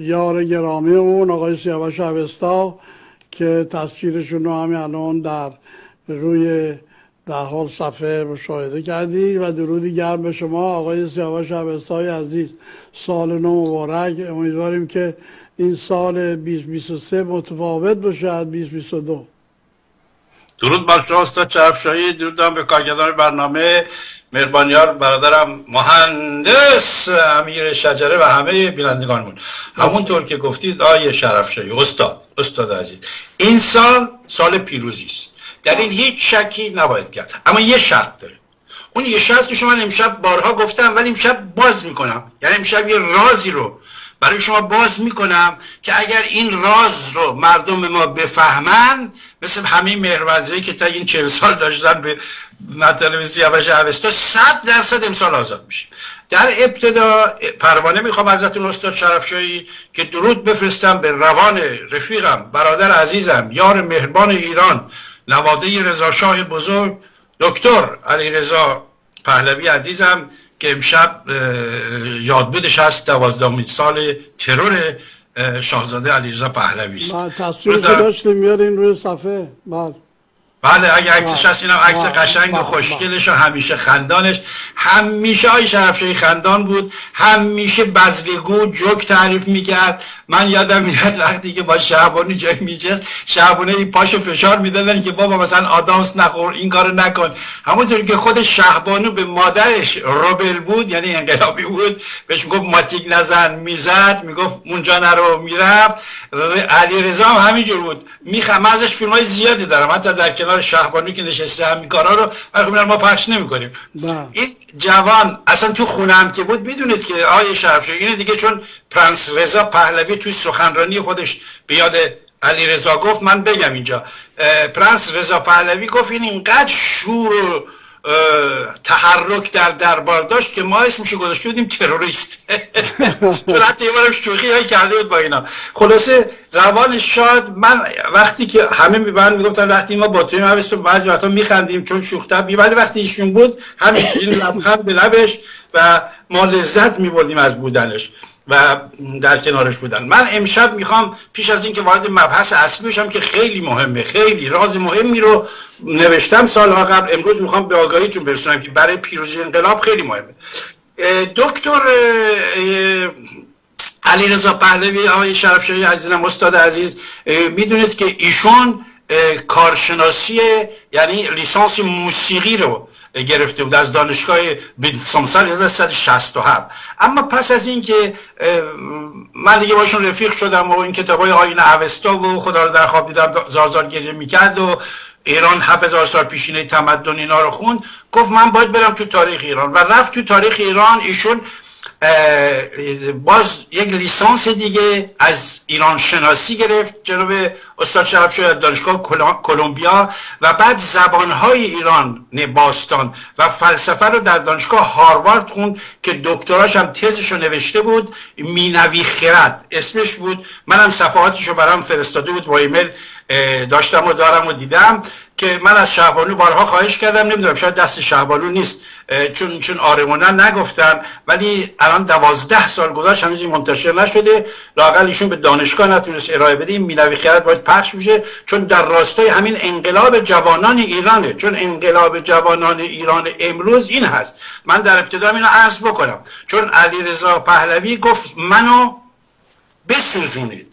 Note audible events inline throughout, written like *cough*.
یار گرامی اون آقای سیاوش اوستا که تصویرشون رو همین الان در روی در حال صفحه مشاهده کردی و درودی گرم به شما آقای سیاوش عبستای عزیز. سال نو مبارک. امیدواریم که این سال 2023 متفاوت باشه از 2022 درود بر شما استاد چرفشاهی درود دارم به کارگردان برنامه. مهربانیار برادرم مهندس امیر شجره و همه بینندگانمون. همونطور که گفتید آیه شرفشاهی استاد استاد عزیز. این سال سال پیروزی است. در این هیچ شکی نباید کرد. اما یه شرط داره. اون یه شرط شما من امشب بارها گفتم ولی امشب باز می‌کنم. یعنی امشب یه رازی رو برای شما باز می‌کنم که اگر این راز رو مردم ما بفهمن مثل همه مهرورزی که تا این چهل سال داشتن به مطالب سیاوش اوستا صد درصد امسال آزاد میشه در ابتدا پروانه می‌خوام ازتون استاد شرفشاهی که درود بفرستم به روان رفیقم برادر عزیزم یار مهربان ایران نواده رضا شاه بزرگ دکتر علی رضا پهلوی عزیزم که امشب یادبودش هست دوازدهمین سال ترور شاهزاده علیرضا پهلوی است. تصویر داشتیم میارین روی صفحه. بعد بله اگه عکسش هست اینم عکس قشنگ و خوشگلش و همیشه خندانش. همیشه های شرفشای خندان بود. همیشه بزرگو جوک تعریف می‌کرد. من یادم میاد وقتی که با شعبانی جای میجست شعبانه این پاشو فشار می‌دادن که بابا مثلا آدامس نخور این کارو نکن. همونطور که خود شهبانو به مادرش روبل بود یعنی انقلابی بود بهش گفت ماتیک نزن می‌زد می‌گفت اونجا نرو می‌رفت. علی رضا هم همینجور بود. می‌خوام ازش فیلم های زیادی دارم حتی در کنار شهبانی که نشسته همین کارا رو خب ما پخش نمی‌کنیم. بله. این جوان اصلا تو خونم که بود می‌دونید که آیه شرف اینه دیگه چون پرنس رضا پهلوی توی سخنرانی خودش به یاد علی رضا گفت من بگم اینجا. پرنس رضا پهلوی گفت این اینقدر شور تحرک در دربار داشت که ما اسمشو گذاشته بودیم تروریست. *laughs* چون حتی یه بارم شوخی های کرده بود با اینا. خلاصه روان شاد من وقتی که همه می‌برن می‌گفتن وقتی ما با توی مویست بعضی وقتا میخندیم چون شوخته ولی وقتی ایشون بود همین لبخند به لبش و ما لذت میبردیم از بودنش. و در کنارش بودن. من امشب می‌خوام پیش از اینکه وارد مبحث اصلی بشم که خیلی مهمه خیلی راز مهمی رو نوشتم سالها قبل امروز می‌خوام به آگاهیتون برسونم که برای پیروزی انقلاب خیلی مهمه. دکتر علی رضا پهلوی آقای شرفشاهی عزیزم استاد عزیز می‌دونید که ایشون کارشناسی یعنی لیسانس موسیقی رو گرفته بود از دانشگاه سال 1167 اما پس از اینکه من دیگه باشون رفیق شدم و این کتاب های آین اوستا و خدا رو در خواب دیدم زارزار گریه می‌کرد و ایران 7000 سال پیشینه تمدن اینا رو خوند. گفت من باید برم تو تاریخ ایران. و رفت تو تاریخ ایران ایشون باز یک لیسانس دیگه از ایران شناسی گرفت جناب استاد شرف شاید دانشگاه کلمبیا و بعد زبانهای ایران باستان و فلسفه رو در دانشگاه هاروارد خوند که دکتراش هم تزش رو نوشته بود مینوی خرد اسمش بود. منم صفحاتش رو برام فرستاده بود با ایمیل داشتم و دارم و دیدم. که من از شهبانو بارها خواهش کردم نمی‌دونم شاید دست شهبانو نیست چون چون آرمونن نگفتن ولی الان دوازده سال گذشت هنوز منتشر نشده. لاقل ایشون به دانشگاه نتونست ارائه بده. این مینوی خیرت باید پخش بشه چون در راستای همین انقلاب جوانان ایرانه. چون انقلاب جوانان ایران امروز این هست. من در ابتدا اینو عرض بکنم. چون علی رضا پهلوی گفت منو بسوزونید.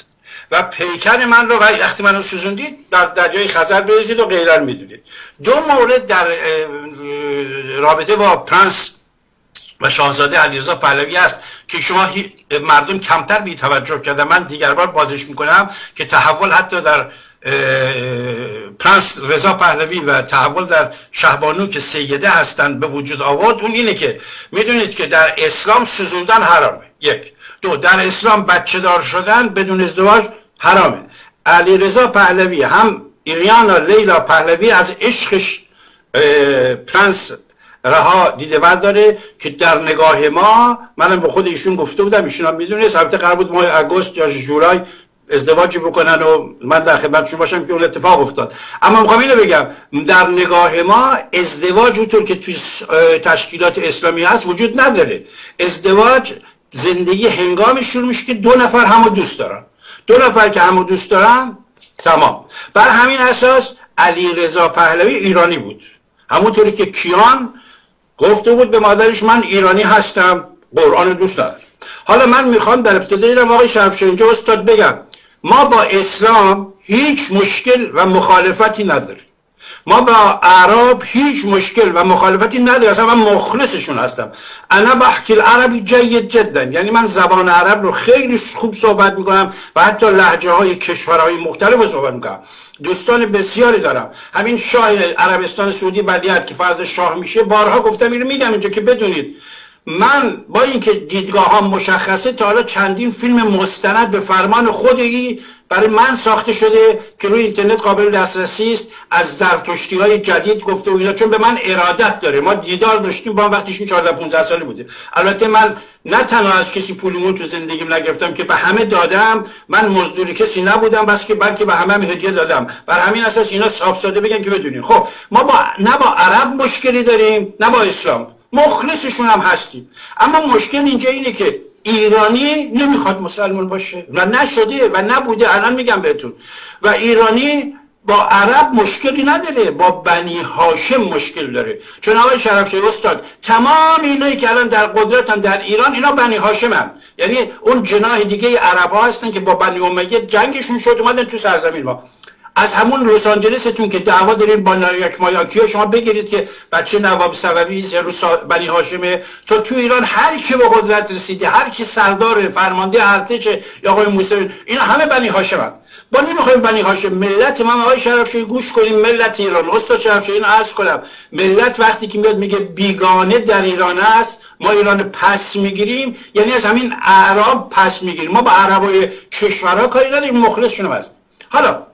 و پیکر من رو وقتی منو سوزوندید در دریای خزر بریزید و غیران می‌دونید. دو مورد در رابطه با پرنس و شاهزاده علیرضا پهلوی است که شما مردم کمتر بی توجه کرده من دیگر بار بازش می‌کنم که تحول حتی در پرنس رضا پهلوی و تحول در شهبانو که سیده هستند به وجود آورد اون اینه که می‌دونید که در اسلام سوزوندن حرامه. یک. دو. در اسلام بچه دار شدن بدون ازدواج حرامه. علی رضا پهلوی هم ایریانا لیلا پهلوی از عشقش پرنس رها دیده داره که در نگاه ما منم به خود ایشون گفته بودم ایشون هم می‌دونست. البته قرار بود ماه اگست یا جولای ازدواج بکنن و من در خدمتشون باشم که اون اتفاق افتاد. اما می‌خوام اینو بگم در نگاه ما ازدواج اونطور که توی تشکیلات اسلامی هست وجود نداره. ازدواج زندگی هنگامی شروع میشه که دو نفر همو دوست دارن. دو نفر که همو دوست دارن تمام. بر همین اساس علی رضا پهلوی ایرانی بود. همونطوری که کیان گفته بود به مادرش من ایرانی هستم قرآن دوست دارم. حالا من می‌خوام در ابتدای اینم آقای شرفش اینجا استاد بگم ما با اسلام هیچ مشکل و مخالفتی نداریم. ما با عرب هیچ مشکل و مخالفتی نداریم. اصلا من مخلصشون هستم. انا بحکی العربی جید جدا یعنی من زبان عرب رو خیلی خوب صحبت می‌کنم و حتی لحجه های کشورهای مختلف رو صحبت می‌کنم. دوستان بسیاری دارم. همین شاه عربستان سعودی ولیعت که فرد شاه میشه بارها گفتم اینو میگم اینجا که بدونید. من با اینکه دیدگاه ها مشخصه تا حالا چندین فیلم مستند به فرمان خودی برای من ساخته شده که روی اینترنت قابل دسترسی است از زرتشتی های جدید گفته و اینا چون به من ارادت داره. ما دیدار داشتیم با وقتیش 14 15 ساله بوده. البته من نه تنها از کسی پولیمون تو زندگیم نگرفتم که به همه دادم من مزدور کسی نبودم بس که بلکه به همه هدیه دادم. بر همین اساس اینا صاف ساده بگن که بدونین. خب ما با نه با عرب مشکلی داریم نه با اسلام. مخلصشون هم هستیم. اما مشکل اینجا اینه که ایرانی نمی‌خواد مسلمان باشه و نشده و نبوده الان میگم بهتون. و ایرانی با عرب مشکلی نداره با بنی هاشم مشکل داره. چون آقای شرفشاهی استاد تمام اینایی که الان در قدرتن در ایران اینا بنی هاشم هم. یعنی اون جناح دیگه عرب ها هستن که با بنی امیه جنگشون شد اومدن تو سرزمین ما. از همون لس آنجلستون که دعوا دارین با نایاک مایاکی شما بگیرید که بچه نواب سووی روس بنی هاشمه تا تو ایران هر کی به قدرت رسیده هر کی سردار فرمانده ارتش یا آقای موسی اینا همه بنی هاشمن با نمی‌خوایم بنی هاشم ملت ما آقای شرفشوی گوش کنیم ملت ایران استاد شرفشوی اینو عرض کنم. ملت وقتی که میاد میگه بیگانه در ایران است ما ایران پس می‌گیریم یعنی از همین اعراب پس می‌گیریم. ما با عربای کشورها کاری نداریم مخلصشون هست حالا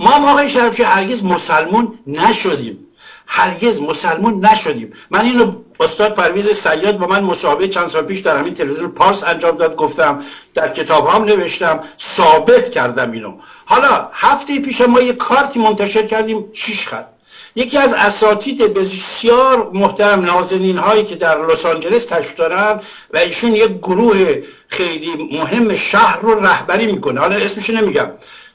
ما موقع شرفچه هرگز مسلمون نشدیم. هرگز مسلمون نشدیم. من اینو استاد پرویز سیاد با من مصاحبه چند سال پیش در همین تلویزیون پارس انجام داد گفتم در کتاب هم نوشتم ثابت کردم اینو. حالا هفته پیش ما یه کارتی منتشر کردیم شیش خط. یکی از اساتید بسیار محترم نازنین هایی که در لس آنجلس تشریف دارن و ایشون یک گروه خیلی مهم شهر رو رهبری می‌کنه. حالا اسمش نمیگم.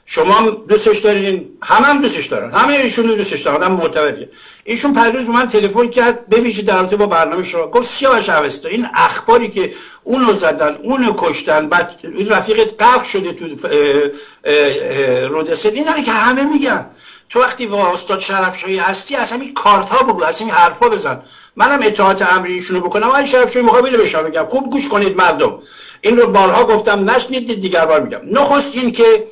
شما دوستش دارین همه هم دوستش دارن. همه ایشون دوستش دارن آدم معتبریه. ایشون پریروز من تلفن کرد ببینید در رابطه با برنامه شما. گفت سیاوش اوستا این اخباری که اونو زدن اونو کشتن بعد این رفیقت غرق شده تو رودسه این که همه میگن. تو وقتی با استاد شرفشاهی هستی از همین کارت ها بگو از همین حرفا بزن. منم اطاعت امری ایشونو بکنم. من شرفشاهی مقابل بشم بگم خوب گوش کنید مردم. این رو بارها گفتم نشنید دیگر بار میگم. نخست این که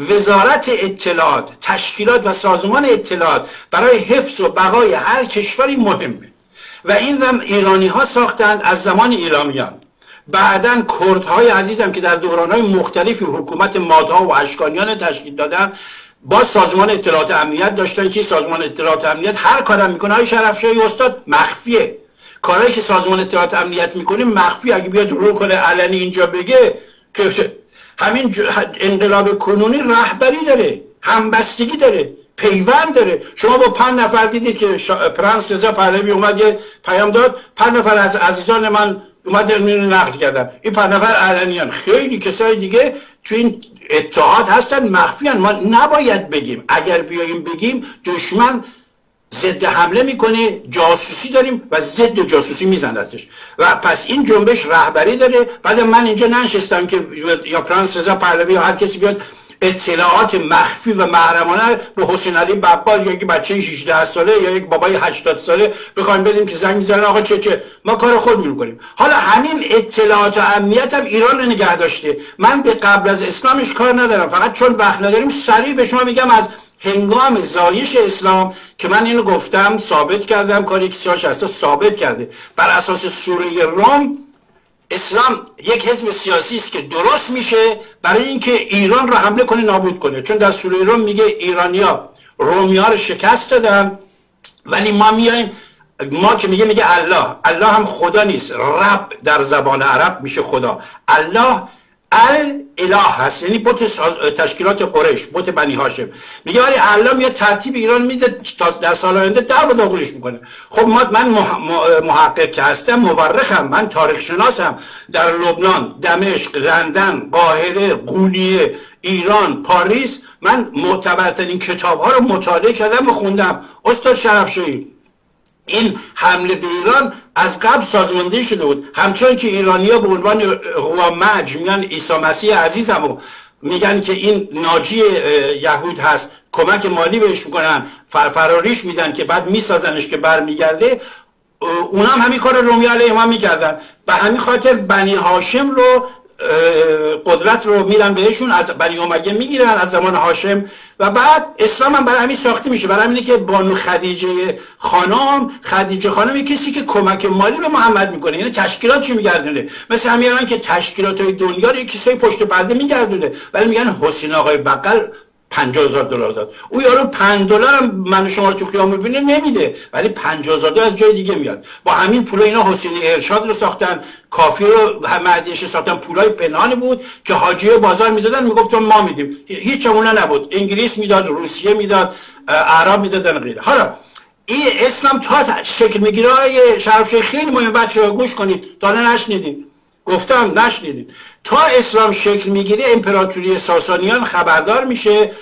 وزارت اطلاعات تشکیلات و سازمان اطلاعات برای حفظ و بقای هر کشوری مهمه. و این هم ایرانی ها ساختند از زمان ایرامیان بعدا کردهای عزیزم که در دورانهای مختلفی حکومت مادها و اشکانیان تشکیل دادن با سازمان اطلاعات امنیت داشتن که سازمان اطلاعات امنیت هر کارم می‌کنه های شرفشاهی استاد مخفیه. کارهایی که سازمان اطلاعات امنیت می‌کنه مخفی اگه بیاد رو کنه علنی اینجا بگه که همین انقلاب کنونی رهبری داره همبستگی داره پیوند داره. شما با پنج نفر دیدید که پرنس رضا پهلوی اومد یه پیام داد پنج نفر از عزیزان من اومد اینو نقل کردن. این پنج نفر علنیان. خیلی کسای دیگه تو این اتحاد هستن مخفیان ما نباید بگیم. اگر بیاییم بگیم دشمن ضد حمله می‌کنه جاسوسی داریم و ضد جاسوسی میزندتش. و پس این جنبش رهبری داره. بعد من اینجا ننشستم که یا پرنس رضا پهلوی یا هر کسی بیاد اطلاعات مخفی و محرمانه به حسین علی بقال یا یک بچه 16 ساله یا یک بابای 80 ساله بخوایم بدیم که زنگ می‌زنن آقا چه چه. ما کار خود می‌کنیم حالا همین اطلاعات و امنیت هم ایران رو نگه داشته. من به قبل از اسلامش کار ندارم. فقط چون وقت نداریم سریع به شما میگم از هنگام زایش اسلام که من اینو گفتم ثابت کردم کاری که هستا ثابت کرده. بر اساس سوره روم اسلام یک حزب سیاسی است که درست میشه برای اینکه ایران رو حمله کنه نابود کنه. چون در سوره روم میگه ایرانیا رومیا رو شکست دادن ولی ما میایم ما که میگه میگه الله. الله هم خدا نیست. رب در زبان عرب میشه خدا. الله ال اله هست. یعنی بت تشکیلات قریش بت بنی هاشم. میگه ولی الان یه ترتیب ایران میده در سال آینده در و داغونش می‌کنه. خب من محقق که هستم مورخم من تاریخ شناسم. در لبنان دمشق لندن قاهره قونیه ایران پاریس من معتبرترین کتاب ها رو مطالعه کردم و خوندم. استاد شرفشویی این حمله به ایران از قبل سازماندهی شده بود. همچنان که ایرانیا به عنوان مج میگن عیسی مسیح عزیزم و میگن که این ناجی یهود هست. کمک مالی بهش می‌کنن فراریش میدن که بعد میسازنش که برمیگرده. اونا هم همین کار رومی علیه ما می‌کردن. به همین خاطر بنی هاشم رو قدرت رو میرن بهشون از بنی اومگه می‌گیرن از زمان هاشم. و بعد اسلام هم برای همین ساخته میشه. برای همینه که بانو خدیجه خانم خدیجه خانم کسی که کمک مالی به محمد می‌کنه. یعنی تشکیلات چی میگردونه؟ مثل همین که تشکیلات های دنیا رو کسی پشت پرده میگردونه. ولی میگن حسین آقای بقل 50 هزار دلار داد. او یارو 5 دلار من شما رو تو خیام می‌بینه نمیده. ولی 50 هزار دلار از جای دیگه میاد. با همین پول اینا حسین ارشاد رو ساختن. کافی رو مهدیش ساختن. پولای پنهانی بود که حاجی بازار می‌دادن. می‌گفتن ما میدیم. هیچ نبود. انگلیس می‌داد روسیه می‌داد عرب می‌دادن غیره. حالا این اسلام تا شکل می‌گیره شرف خیلی مهم. بچه گوش کنید. تا نشنیدید گفتم نشنیدید تا اسلام شکل می‌گیره امپراتوری ساسانیان خبردار میشه.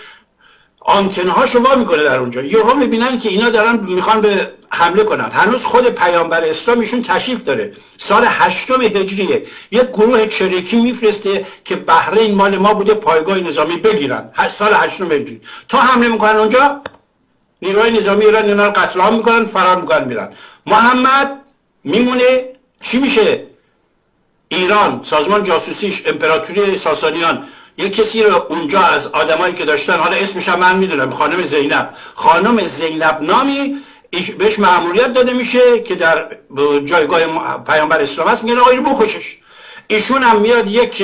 آنتنهاشو وا می‌کنه در اونجا. یهو می‌بینن که اینا دارن می‌خوان به حمله کنن. هنوز خود پیامبر اسلام ایشون تشریف داره. سال هشتم هجریه. یک گروه چریکی میفرسته که بحرین مال ما بوده پایگاه نظامی بگیرن. سال هشتم هجری. تا حمله می‌کنن اونجا نیروهای نظامی ایران اینا رو قتل می‌کنن فرار می‌کنن میرن. محمد میمونه. چی میشه؟ ایران سازمان جاسوسیش امپراتوری ساسانیان یک کسی رو اونجا از آدمایی که داشتن حالا اسمش من می‌دونم خانم زینب. خانم زینب نامی بهش معمولیت داده میشه که در جایگاه پیامبر اسلام هست میگن آقای رو بکشش. ایشون هم میاد یک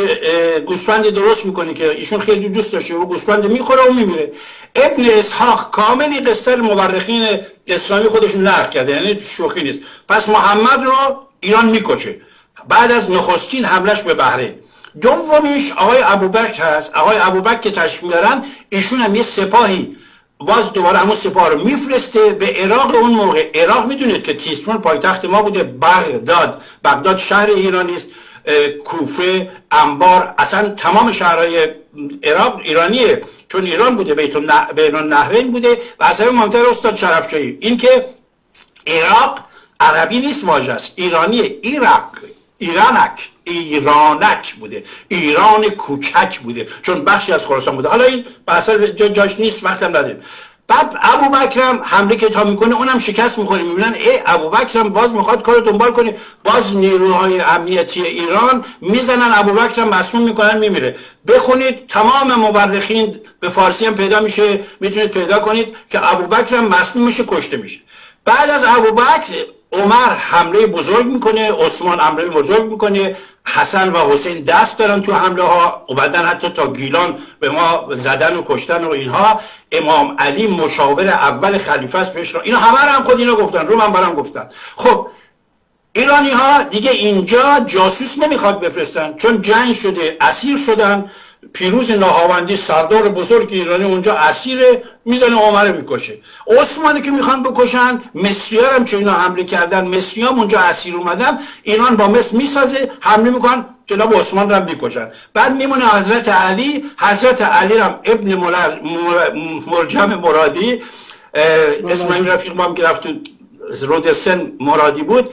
گوسفند درست می‌کنه که ایشون خیلی دوست داشته و گوسفند می‌خوره و میمیره. ابن اسحاق کاملی قصه مورخین اسلامی خودشون نقل کرده یعنی شوخی نیست. پس محمد رو ایران می‌کشه. بعد از نخستین حملش به بحرین. دومیش آقای ابوبکر هست. آقای ابوبکر که تشریف میارن ایشون هم یه سپاهی. باز دوباره همون سپاه رو میفرسته به عراق. اون موقع عراق می‌دونید که تیسفون پایتخت ما بوده. بغداد. بغداد شهر ایرانی است کوفه انبار. اصلا تمام شهرهای عراق ایرانیه. چون ایران بوده بیت بین النهرین بوده. و اصلا مهمتر استاد شرفشاهی. این که عراق عربی نیست واژه است. ایرانی ایرق ایرانک ایرانک بوده. ایران کوچک بوده. چون بخشی از خراسان بوده. حالا این بحثا جا جاش نیست وقتم ندیم بعد ابو بکرم حمله که تا می‌کنه اونم شکست می‌خوره. می‌بینن ای ابو بکرم باز می‌خواد کار دنبال کنه. باز نیروهای امنیتی ایران می‌زنن. ابو بکرم مسئول می‌کنن میمیره. بخونید تمام مورخین به فارسی هم پیدا میشه. می‌تونید پیدا کنید که ابو بکرم مسئول میشه کشته میشه. بعد از ابو بکر عمر حمله بزرگ می‌کنه عثمان حمله بزرگ می‌کنه حسن و حسین دست دارن تو حمله ها و حتی تا گیلان به ما زدن و کشتن و اینها. امام علی مشاور اول خلیفه است بهش اینا همه هم خود اینا گفتن رو من برام گفتن. خب ایرانی ها دیگه اینجا جاسوس نمی‌خواد بفرستن چون جنگ شده اسیر شدن. پیروز ناهاوندی سردار بزرگ ایرانی اونجا اسیر می‌زنه عمر می‌کشه. عثمانی که می‌خوان بکشن مصری هم چون اینا حمله کردن مصری هم اونجا اسیر اومدن ایران با مصر می‌سازه حمله می‌کنن جناب عثمان رو می‌کشن. بعد میمونه حضرت علی حضرت علی هم ابن مرجم مرادی اسم این رفیق با هم که رفت رودسن مرادی بود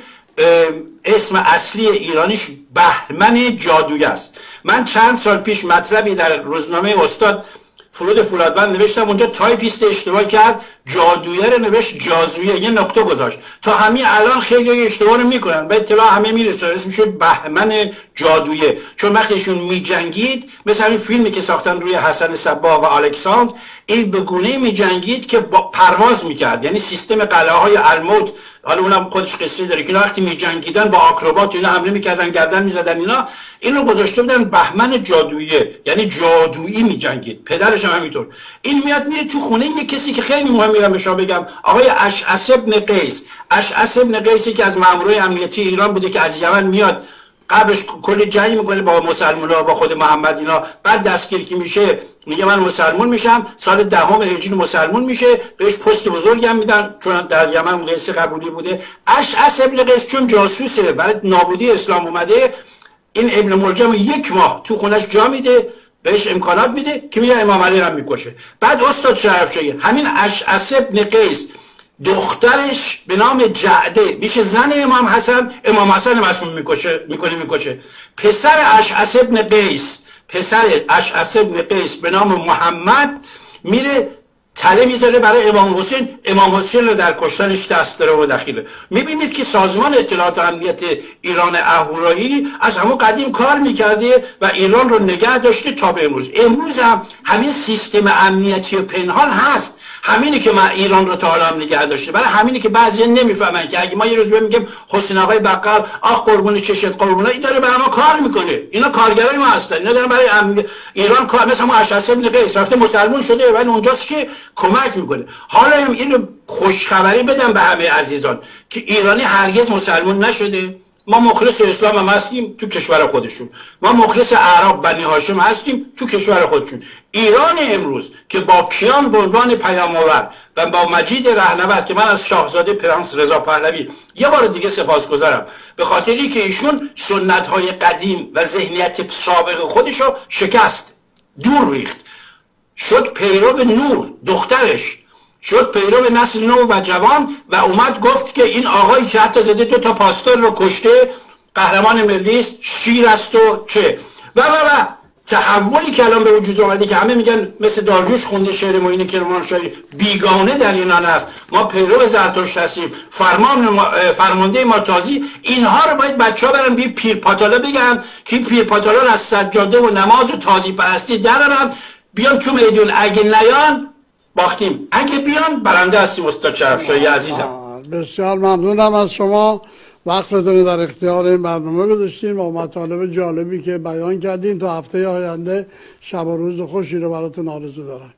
اسم اصلی ایرانیش بهمن جادوی است. من چند سال پیش مطلبی در روزنامه استاد فرود فولادوند نوشتم اونجا تایپیست اشتباه کرد. جادویه رو نوشت جازویه یه نقطه گذاشت. تا همین الان خیلی اشتباه رو می‌کنن. به اطلاع همه می‌رسه. اسم شد بهمن جادویه. چون وقتیشون میجنگید مثل این فیلمی که ساختن روی حسن صبا و الکساندر این به گونه میجنگید که با پرواز می‌کرد. یعنی سیستم قلعه های الموت حالا اونم خودش قصه داره که وقتی میجنگیدن با آکروبات اینا حمله می‌کردن گردن می‌زدن اینا اینو گذاشته بودن بهمن جادویه. یعنی جادویی میجنگید. پدرش هم همینطور. این میاد میره تو خونه یه کسی که خیلی مهم میرم به شما بگم. آقای اشعث ابن قیس. اشعث ابن قیسی که از مامورای امنیتی ایران بوده که از یمن میاد. قبلش کلی جنگ می‌کنه با مسلمان ها با خود محمد اینا. بعد دستگیر که میشه؟ میگه من مسلمون میشم. سال دهم هجری مسلمون میشه. بهش پست بزرگم میدن. چون در یمن قیس قبولی بوده. اش اس ابن قیس چون جاسوسه. برای نابودی اسلام اومده. این ابن ملجم یک ماه تو خونش جا میده. بهش امکانات میده که میره امام علی رو می‌کشه. بعد استاد شرف شگه همین اش ابن قیس دخترش به نام جعده میشه زن امام حسن امام حسن مسموم می‌کشه می‌کنه می‌کشه. پسر اشعث ابن قیس پسر اشعث ابن قیس به نام محمد میره تله می‌ذاره برای امام حسین. امام حسین رو در کشتنش دست داره و دخیله. می‌بینید که سازمان اطلاعات امنیت ایران اهورایی از همون قدیم کار می‌کرده و ایران رو نگه داشته تا به امروز. امروز هم همین سیستم امنیتی پنهان هست. همینی که من ایران رو تا حالا نگه داشته برای همینی که بعضی نمی‌فهمن که اگه ما یه روز میگیم حسین آقای بقال آخ قربون چشت قربون این داره برای ما کار می‌کنه. اینا کارگرای ما هستن. اینا دارن برای ایران کار مثل همون اشعث ابن قیس رفته مسلمون شده و اونجاست که کمک می‌کنه. حالا هم اینو خوشخبری بدم به همه عزیزان که ایرانی هرگز مسلمون نشده. ما مخلص اسلام هم هستیم تو کشور خودشون. ما مخلص عرب بنی هاشم هستیم تو کشور خودشون. ایران امروز که با کیان به عنوان پیام و با مجید رهنورد که من از شاهزاده پرنس رضا پهلوی یه بار دیگه سپاسگزارم به خاطری که ایشون سنت های قدیم و ذهنیت سابق خودشو شکست دور ریخت. شد پیرو نور دخترش. شد پیرو نسل نو و جوان و اومد گفت که این آقایی که حتی زده دو تا پاستور رو کشته قهرمان ملی است شیر است و چه. و و و تحولی که الان به وجود آمده که همه میگن مثل دارجوش خونده شعر معین کرمانشاهی بیگانه در یونان است. ما پیرو زرتشت هستیم. فرمان ما فرمانده ما تازی اینها رو باید بچه ها برن بی پیر پاتالا بگن که پیر پاتالا از سجاده و نماز و تازی پرستی درارن. بیان تو میدون. اگه نیان باختیم. اگه بیان برنده هستیم استاد شرفشاهی عزیزم. بسیار ممنونم از شما. وقتتون در اختیار این برنامه گذاشتیم و مطالب جالبی که بیان کردین تا هفته آینده شب و روز خوشی رو براتون آرزو دارم.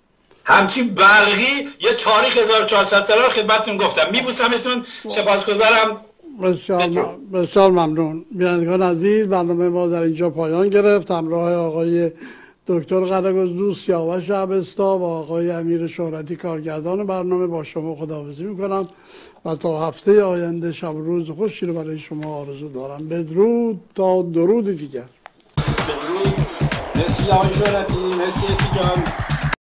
همچی برقی یه تاریخ 1400 ساله خدمتتون گفتم. میبوسمتون سپاسگزارم. بسیار, بسیار ممنون. بینندگان عزیز برنامه ما در اینجا پایان گرفت. همراه آقای دکتر قرگز دوست سیاوش شبستا و آقای امیر شهرتی کارگردان برنامه با شما خداحافظی می‌کنم و تا هفته آینده شب روز خوشی رو برای شما آرزو دارم. بدرود تا درود دیگر. بدرود مرسی آقای شهرتی. مرسی جان.